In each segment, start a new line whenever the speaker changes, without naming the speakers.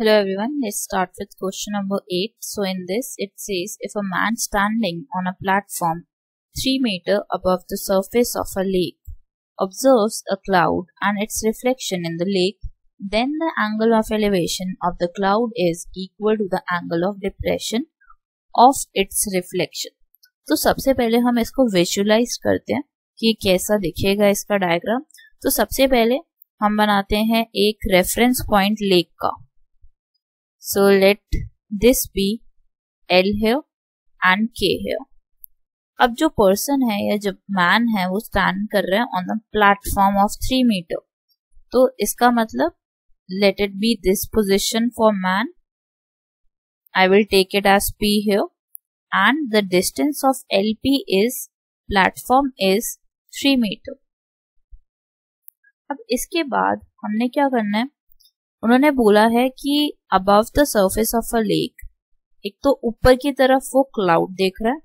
Hello everyone, let's start with question number 8. So in this it says if a man standing on a platform 3 meter above the surface of a lake observes a cloud and its reflection in the lake, then the angle of elevation of the cloud is equal to the angle of depression of its reflection. तो सबसे पहले हम इसको visualise करते हैं कि कैसा दिखेगा इसका डायग्राम तो सबसे पहले हम बनाते हैं एक रेफरेंस पॉइंट लेक का So, let this be L here and K here. अब जो पर्सन है या जब मैन है, वो स्टैंड कर रहे हैं on the platform of three meter तो इसका मतलब it be this position for man I will take it as P here and the distance of L P is platform is three meter अब इसके बाद हमने क्या करना है? उन्होंने बोला है कि above the surface of a lake एक तो ऊपर की तरफ़ वो क्लाउड देख रहा है,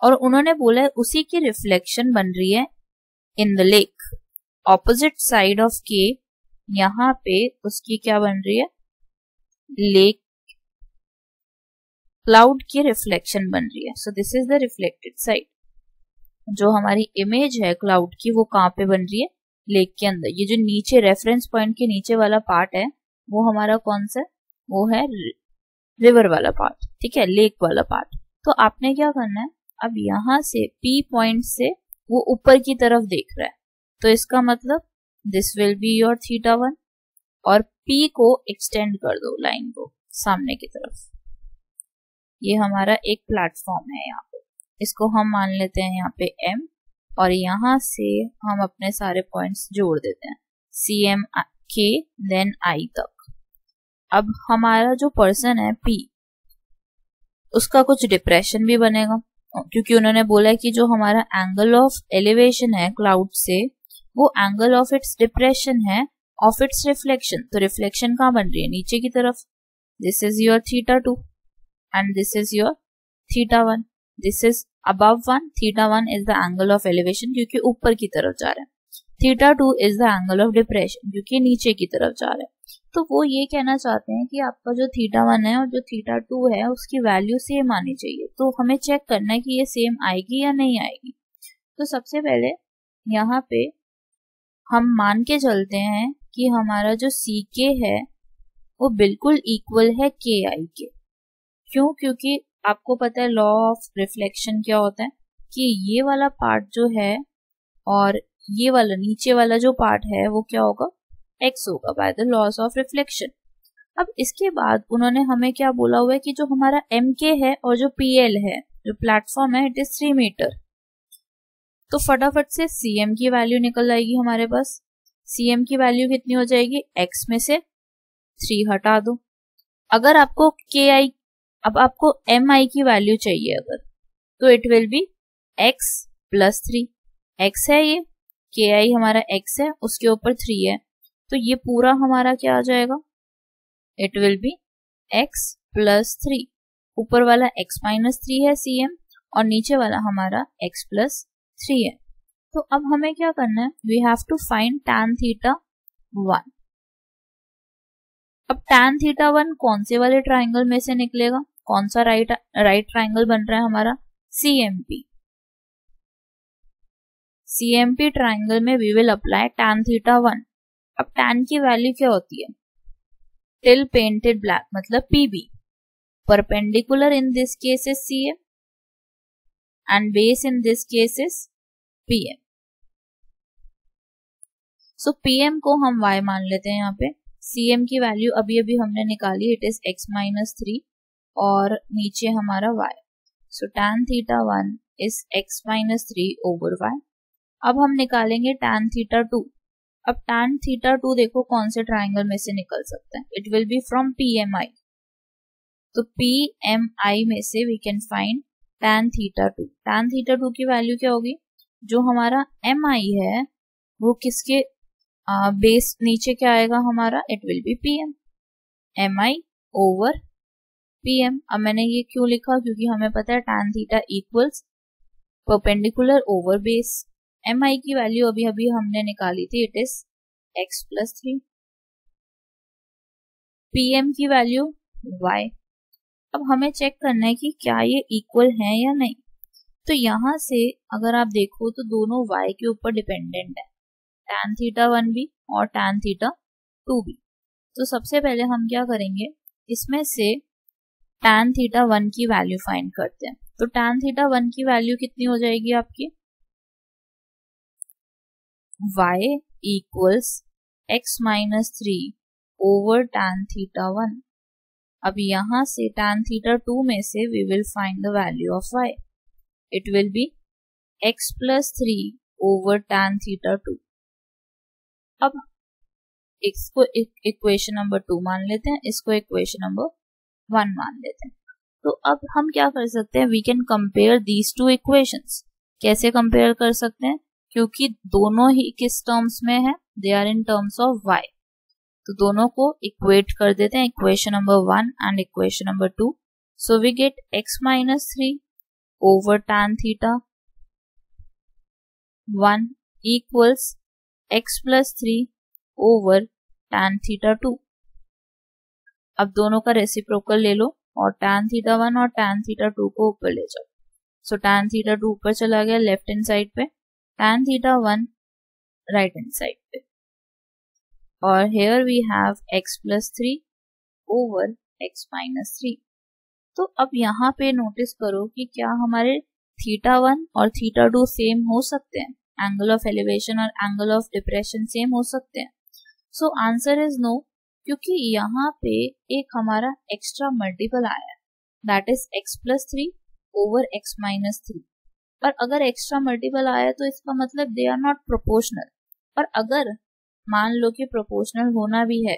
और उन्होंने बोला है उसी की रिफ्लेक्शन बन रही है in the lake opposite side of के यहाँ पे उसकी क्या बन रही है? लेक क्लाउड की रिफ्लेक्शन बन रही है. So this is the reflected side जो हमारी इमेज है क्लाउड की वो कहाँ पे बन रही है? लेक के अंदर। ये जो नीचे रेफरेंस पॉइंट के नीचे वाला पार्ट है, वो हमारा कौन सा? वो है रिवर वाला पार्ट ठीक है? लेक वाला पार्ट तो आपने क्या करना है? अब यहाँ से पी पॉइंट से वो ऊपर की तरफ़ देख रहा है। तो इसका मतलब this will be your theta one और पी को एक्सटेंड कर दो लाइन को सामने की तरफ़। ये हमारा एक प्लेटफॉर्म है यहाँ पे। इसको हम मान लेते हैं यहाँ पे एम और यहाँ से हम अपने सारे पॉइंट्स जोड़ देते हैं। सी एम के देन आई तक। अब हमारा जो पर्सन है पी उसका कुछ डिप्रेशन भी बनेगा। क्योंकि उन्होंने बोला है कि जो हमारा एंगल ऑफ़ एलिवेशन है क्लाउड से, वो एंगल ऑफ़ इट्स डिप्रेशन है ऑफ़ इट्स रिफ्लेक्शन तो रिफ्लेक्शन कहाँ बन रही है? नीचे की तरफ़। This is your theta two and this is your theta one this is above one theta one is the angle of elevation क्योंकि ऊपर की तरफ़ जा रहा है। Theta two is the angle of depression क्योंकि नीचे की तरफ़ जा रहा है। तो वो ये कहना चाहते हैं कि आपका जो थीटा वन है और जो थीटा टू है, उसकी वैल्यू सेम आनी चाहिए। तो हमें चेक करना है कि ये सेम आएगी या नहीं आएगी। तो सबसे पहले यहाँ पे हम मान के चलते हैं कि हमारा जो सी के है, वो बिल्कुल इक्वल है के आई के क्यों? क्योंकि आपको पता है लॉ ऑफ़ रिफ्लेक्शन क्या होता है? कि ये वाला पार्ट जो है और ये वाला, नीचे वाला जो पार्ट है, वो क्या होगा? एक्स होगा by the loss of reflection अब इसके बाद उन्होंने हमें क्या बोला हुआ है कि जो हमारा एम के है और जो पी एल है, जो प्लेटफॉर्म है इट इज़ थ्री मीटर तो फटाफट से सीएम की वैल्यू निकल आएगी हमारे पास. सीएम की वैल्यू कितनी हो जाएगी? एक्स में से थ्री हटा दो. अगर आपको के आई अब आपको एम आई की वैल्यू चाहिए अगर। तो it will be X plus three X है ये के आई हमारा एक्स है, उसके ऊपर थ्री है। तो ये पूरा हमारा क्या आ जाएगा? It will be X plus three ऊपर वाला एक्स माइनस थ्री है सी एम और नीचे वाला हमारा एक्स प्लस थ्री है। तो अब हमें क्या करना है? We have to find tan theta one अब टैन थीटा वन कौन से वाले ट्राइंगल में से निकलेगा? कौन सा राइट राइट ट्राइंगल बन रहा है हमारा? सीएमपी सीएमपी ट्राइंगल में we will apply tan theta one अब टैन की वैल्यू क्या होती है? टिल पेंटेड ब्लैक मतलब PB perpendicular in this case is C M and base in this case is PM so PM को हम y मान लेते हैं यहाँ पे। सीएम की वैल्यू अभी अभी हमने निकाली it is x minus three और नीचे हमारा Y so tan theta one is x minus three over y. अब हम निकालेंगे tan थीटा टू अब tan थीटा टू देखो कौन से ट्राइंगल में से निकल सकता है. It will be from P M I तो पी एम आई में से we can find tan theta two tan theta two की वैल्यू क्या होगी? जो हमारा एम आई है, वो किसके बेस नीचे क्या आएगा हमारा? It will be P M M I over PM अब मैंने ये क्यों लिखा? क्योंकि हमें पता है tan theta equals perpendicular over base M I की वैल्यू अभी अभी हमने निकाली थी. It is X plus three P M की वैल्यू वाई अब हमें चेक करना है कि क्या ये इक्वल है या नहीं. तो यहाँ से अगर आप देखो तो दोनों y के ऊपर डिपेंडेंट है। Tan थीटा वन भी और tan थीटा टू भी तो सबसे पहले हम क्या करेंगे? इसमें से tan थीटा वन की वैल्यू फाइंड करते हैं। तो tan थीटा वन की वैल्यू कितनी हो जाएगी आपकी? y equals x minus three over tan theta one अब यहाँ से tan थीटा टू में से we will find the value of y. It will be x plus three over tan theta two अब इसको इक्वेशन नंबर टू मान लेते हैं, इसको इक्वेशन नंबर वन मान लेते हैं। तो अब हम क्या कर सकते हैं? We can compare these two equations कैसे कंपेयर कर सकते हैं? क्योंकि दोनों ही किस टर्म्स में है? They are in terms of Y तो दोनों को इक्वेट कर देते हैं equation number one and equation number two so we get X minus three over tan theta 1 equals x plus three over tan theta two अब दोनों का reciprocal ले लो और tan थीटा वन और tan थीटा टू को ऊपर ले जाओ। सो tan थीटा टू ऊपर चला गया लेफ़्ट हैंड साइड पे। tan theta one right hand side पे। और here we have x plus three over x minus three तो अब यहाँ पे नोटिस करो कि क्या हमारे थीटा वन और थीटा टू सेम हो सकते हैं। एंगल ऑफ़ एलिवेशन और एंगल ऑफ़ डिप्रेशन सेम हो सकते हैं। सो आंसर इज़ नो क्योंकि यहाँ पे एक हमारा एक्स्ट्रा मल्टीपल आया है। That is X plus three over X minus three और अगर एक्स्ट्रा मल्टीपल आया तो इसका मतलब दे आर नॉट प्रोपोर्शनल और अगर मान लो कि प्रोपोर्शनल होना भी है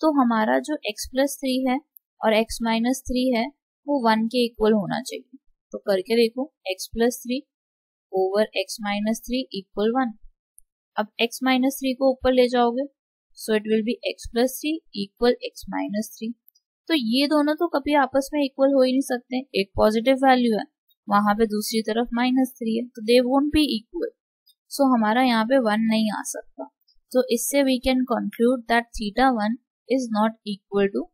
तो हमारा जो एक्स प्लस थ्री है और एक्स माइनस थ्री है, वो वन के इक्वल होना चाहिए। तो करके देखो, x plus three over X minus three equal one अब x माइनस थ्री को ऊपर ले जाओगे so it will be x plus three equal X minus three तो ये दोनों तो कभी आपस में इक्वल हो ही नहीं सकते, एक पॉजिटिव वैल्यू है, वहाँ पे दूसरी तरफ़ माइनस थ्री है तो they won't be equal so हमारा यहाँ पे वन नहीं आ सकता। तो इससे we can conclude that theta one is not equal to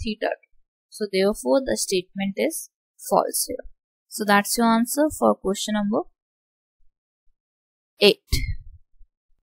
theta two So therefore the statement is false here. So that's your answer for question number eight.